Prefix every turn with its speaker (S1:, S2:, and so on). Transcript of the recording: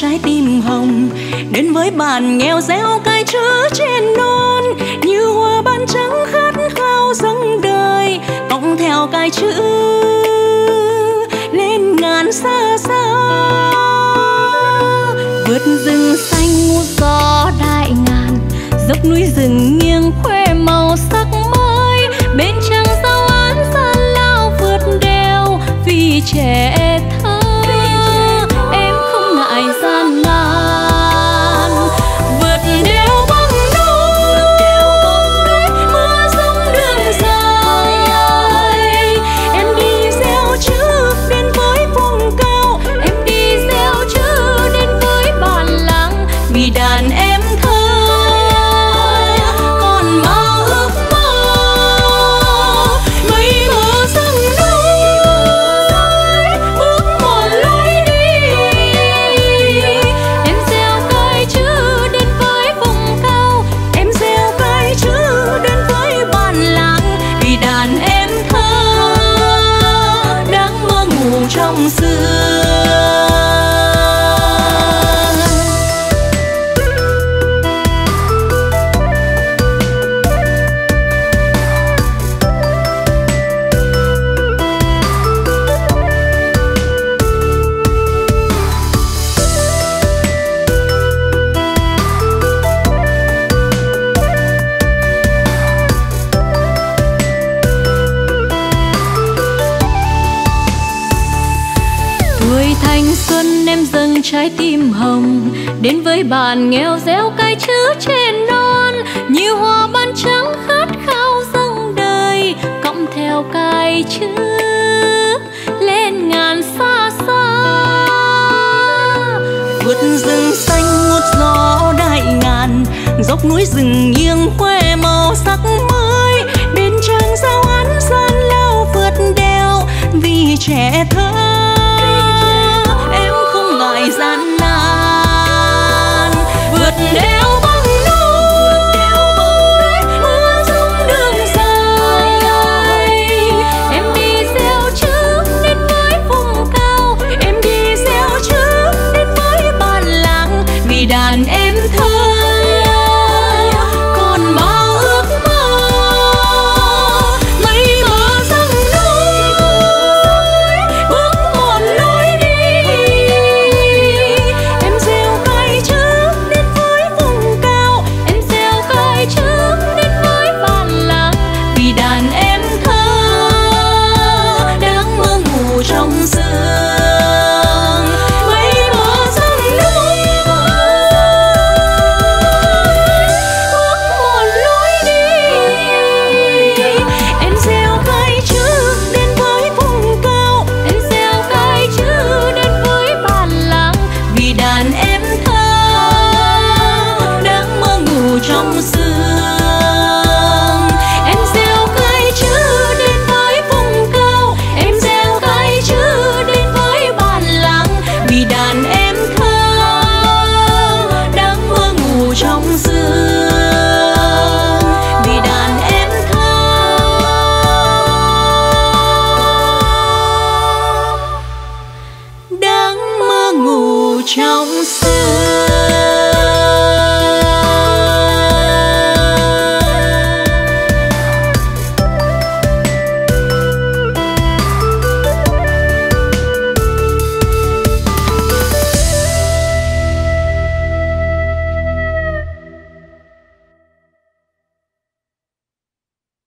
S1: trái tim hồng. Đến với bạn nghèo reo cái chữ trên non, như hoa ban trắng khát khao dâng đời. Cộng theo cái chữ, lên ngàn xa xa. Vượt rừng xanh gió đại ngàn, dốc núi rừng nghiêng khoe màu sắc mới. Bên trăng sao án xa lao vượt đèo, vì trẻ làng vì thanh xuân em dâng trái tim hồng, đến với bạn nghèo réo cái chữ trên non. Như hoa ban trắng khát khao dâng đời cõng theo cái chữ lên ngàn xa xa. Vượt rừng xanh ngút gió đại ngàn, dốc núi rừng nghiêng khoe màu sắc mới. Bên trăng sao án gian lao vượt đèo, vì trẻ thơ thơ